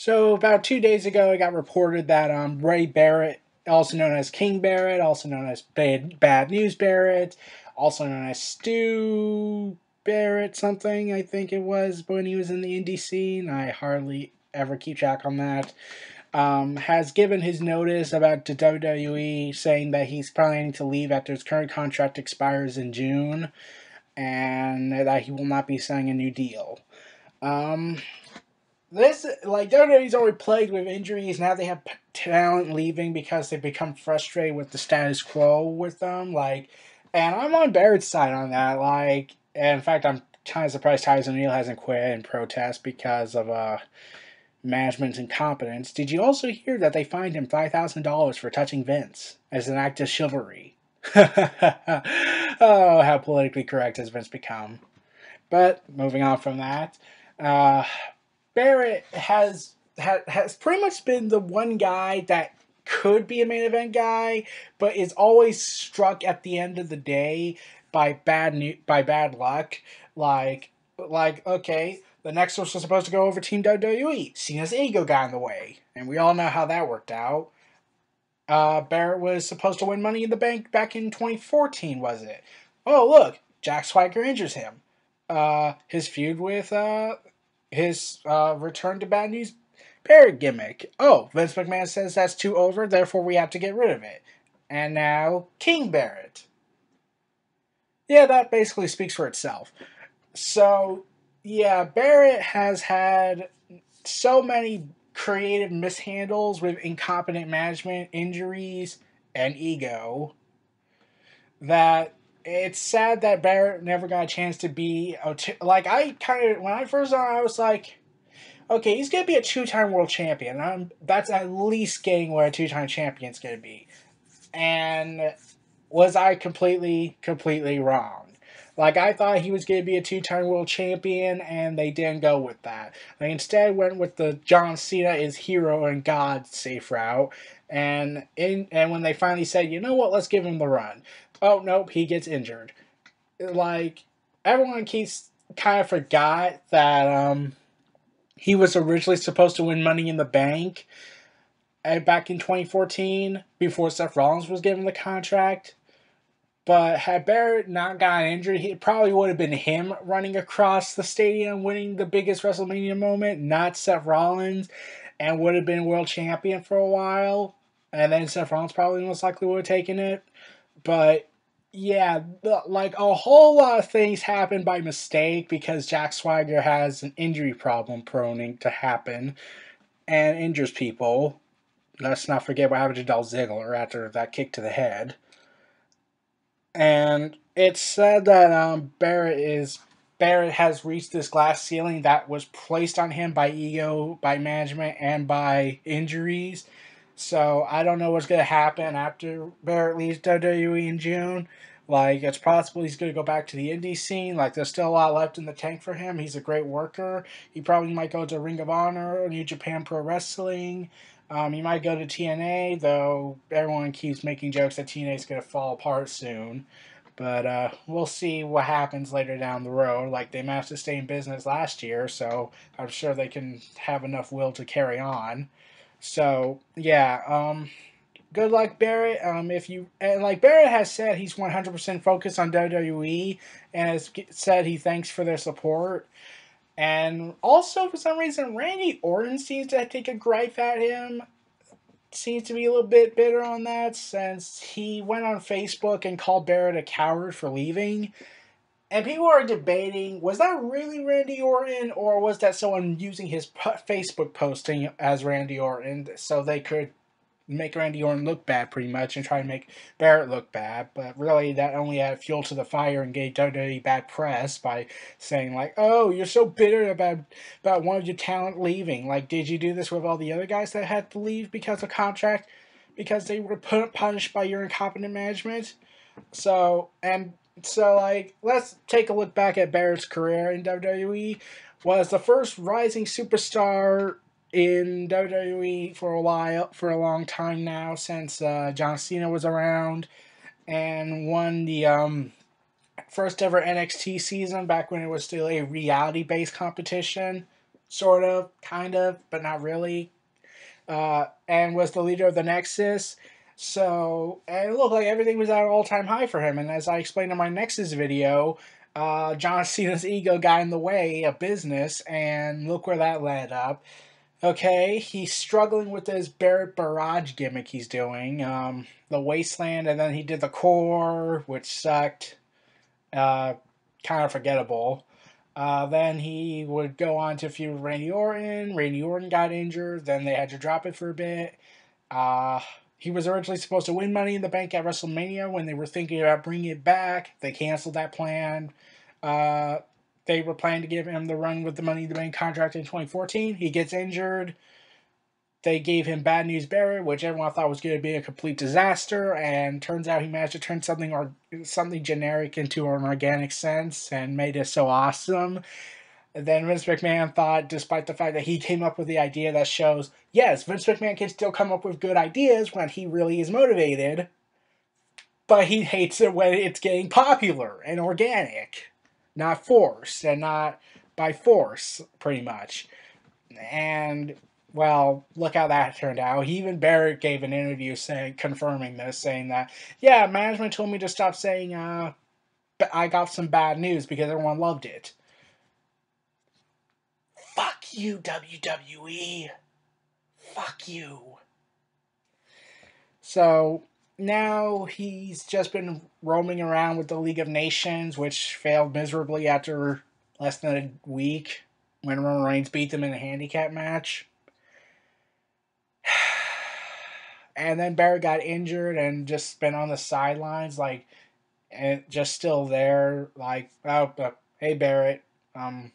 So about two days ago, it got reported that um, Wade Barrett, also known as King Barrett, also known as Bad, Bad News Barrett, also known as Stu Barrett, something I think it was when he was in the indie scene. I hardly ever keep track on that. Um, has given his notice about to WWE, saying that he's planning to leave after his current contract expires in June, and that he will not be signing a new deal. Um, this like WWE's already plagued with injuries. Now they have talent leaving because they've become frustrated with the status quo with them. Like, and I'm on Barrett's side on that. Like, in fact, I'm kind of surprised Titus O'Neil hasn't quit in protest because of uh management's incompetence. Did you also hear that they fined him five thousand dollars for touching Vince as an act of chivalry? oh, how politically correct has Vince become? But moving on from that, uh, Barrett has, has has pretty much been the one guy that could be a main event guy, but is always struck at the end of the day by bad new, by bad luck. Like like okay, the Nexus was supposed to go over Team WWE. Cena's ego got in the way, and we all know how that worked out. Uh, Barrett was supposed to win Money in the Bank back in 2014, was it? Oh look, Jack Swagger injures him. Uh, his feud with uh, his uh, return to bad news Barrett gimmick. Oh, Vince McMahon says that's too over, therefore we have to get rid of it. And now King Barrett. Yeah, that basically speaks for itself. So, yeah, Barrett has had so many creative mishandles with incompetent management, injuries, and ego that it's sad that Barrett never got a chance to be a t- like I kind of when I first saw him, I was like, okay, he's gonna be a two-time world champion. I'm, that's at least getting where a two-time champion's gonna be, and was I completely completely wrong? Like I thought he was gonna be a two-time world champion, and they didn't go with that. They instead went with the John Cena is hero and God safe route. And in and when they finally said, you know what, let's give him the run oh nope, he gets injured. Like everyone keeps kind of forgot that um he was originally supposed to win Money in the Bank uh, back in 2014 before Seth Rollins was given the contract. But had Barrett not gotten injured, it probably would have been him running across the stadium winning the biggest WrestleMania moment, not Seth Rollins, and would have been world champion for a while. And then Seth Rollins probably most likely would have taken it. But yeah, the, like a whole lot of things happen by mistake because Jack Swagger has an injury problem proning to happen and injures people. Let's not forget what happened to Dolph Ziggler after that kick to the head. And it's said that um, Barrett is Barrett has reached this glass ceiling that was placed on him by ego, by management, and by injuries so I don't know what's going to happen after Barrett leaves WWE in June. Like, it's possible he's going to go back to the indie scene. Like, there's still a lot left in the tank for him. He's a great worker. He probably might go to Ring of Honor, or New Japan Pro Wrestling. Um, he might go to TNA, though everyone keeps making jokes that TNA is going to fall apart soon. But uh, we'll see what happens later down the road. Like, they managed to stay in business last year, so I'm sure they can have enough will to carry on. So yeah, um, good luck Barrett. Um, if you and like Barrett has said, he's one hundred percent focused on WWE and has said he thanks for their support. And also, for some reason, Randy Orton seems to take a gripe at him. Seems to be a little bit bitter on that since he went on Facebook and called Barrett a coward for leaving. And people are debating was that really Randy Orton or was that someone using his Facebook posting as Randy Orton so they could make Randy Orton look bad pretty much and try to make Barrett look bad. But really, that only added fuel to the fire and gave WWE bad press by saying, like, oh, you're so bitter about, about one of your talent leaving. Like, did you do this with all the other guys that had to leave because of contract? Because they were put, punished by your incompetent management? So, and so, like, let's take a look back at Barrett's career in WWE. Was the first rising superstar in WWE for a while, for a long time now, since uh, John Cena was around, and won the um, first ever NXT season back when it was still a reality based competition. sort of, kind of, but not really. Uh, and was the leader of the Nexus. So it looked like everything was at an all time high for him. And as I explained in my Nexus video, uh, John Cena's ego got in the way of business, and look where that led up. Okay, he's struggling with this Barrett Barrage gimmick he's doing. Um, the Wasteland, and then he did the Corre, which sucked. Uh, kind of forgettable. Uh, then he would go on to feud with Randy Orton. Randy Orton got injured. Then they had to drop it for a bit. Uh, he was originally supposed to win Money in the Bank at WrestleMania when they were thinking about bringing it back. They canceled that plan. Uh, they were planning to give him the run with the Money in the Bank contract in 2014. He gets injured. They gave him Bad News Barrett, which everyone thought was going to be a complete disaster, and turns out he managed to turn something or something generic into an organic sense and made it so awesome. Then Vince McMahon thought, despite the fact that he came up with the idea that shows, yes, Vince McMahon can still come up with good ideas when he really is motivated, but he hates it when it's getting popular and organic, not forced and not by force, pretty much. And well, look how that turned out. He even Barrett gave an interview saying confirming this, saying that yeah, management told me to stop saying uh, I got some bad news because everyone loved it Fuck you, WWE. Fuck you. So now he's just been roaming around with the League of Nations, which failed miserably after less than a week when Roman Reigns beat them in a handicap match. And then Barrett got injured and just been on the sidelines, like, and just still there, like, oh, uh, hey Barrett, um,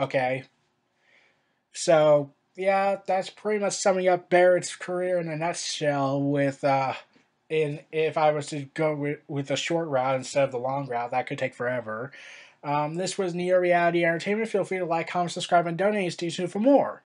Okay. So, yeah, that's pretty much summing up Barrett's career in a nutshell with uh in if I was to go with, with the short route instead of the long route, that could take forever. Um, this was Neo Reality Entertainment. Feel free to like, comment, subscribe, and donate. Stay tuned for more.